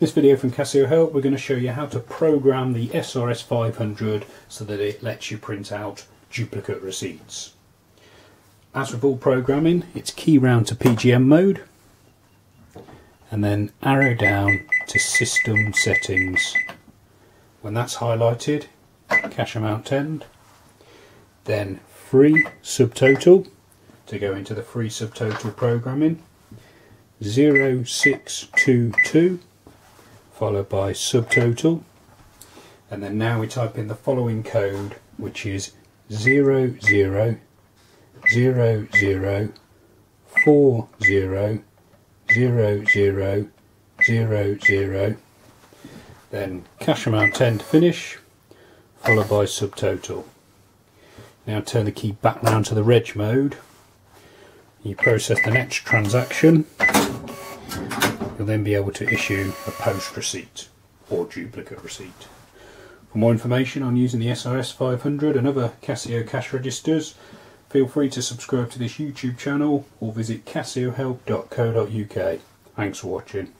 This video from Casio Help we're going to show you how to program the SRS 500 so that it lets you print out duplicate receipts. As with all programming it's key round to PGM mode and then arrow down to system settings. When that's highlighted cash amount end then free subtotal to go into the free subtotal programming 0622 followed by subtotal. And then now we type in the following code which is 00 00 40 00 00 then cash amount 10 to finish followed by subtotal. Now turn the key back round to the reg mode. You process the next transaction you'll then be able to issue a post receipt or duplicate receipt. For more information on using the SRS 500 and other Casio cash registers, feel free to subscribe to this YouTube channel or visit casiohelp.co.uk. Thanks for watching.